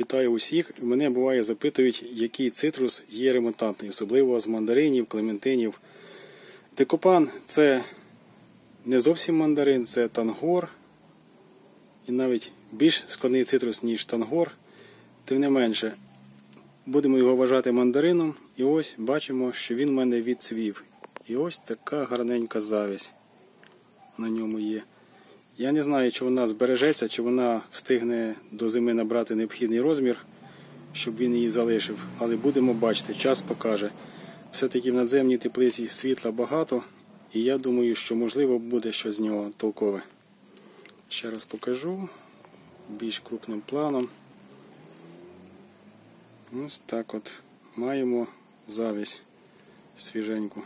Вітаю усіх. Мене буває запитують, який цитрус є ремонтантний, особливо з мандаринів, клементинів. Декопан це не зовсім мандарин, це тангор. І навіть більш складний цитрус, ніж тангор. Тим не менше, будемо його вважати мандарином. І ось бачимо, що він в мене відцвів. І ось така гарненька завість на ньому є. Я не знаю, чи вона збережеться, чи вона встигне до зими набрати необхідний розмір, щоб він її залишив. Але будемо бачити, час покаже. Все-таки в надземній теплиці світла багато, і я думаю, що можливо буде щось з нього толкове. Ще раз покажу більш крупним планом. Ось так от маємо завість свіженьку.